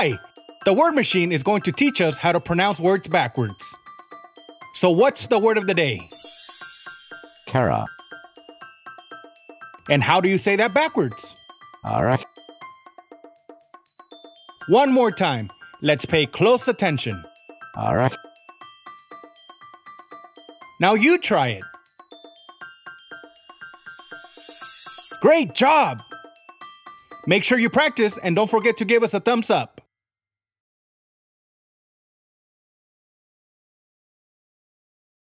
Hi! The word machine is going to teach us how to pronounce words backwards. So, what's the word of the day? Kera. And how do you say that backwards? Alright. One more time. Let's pay close attention. Alright. Now you try it. Great job! Make sure you practice and don't forget to give us a thumbs up.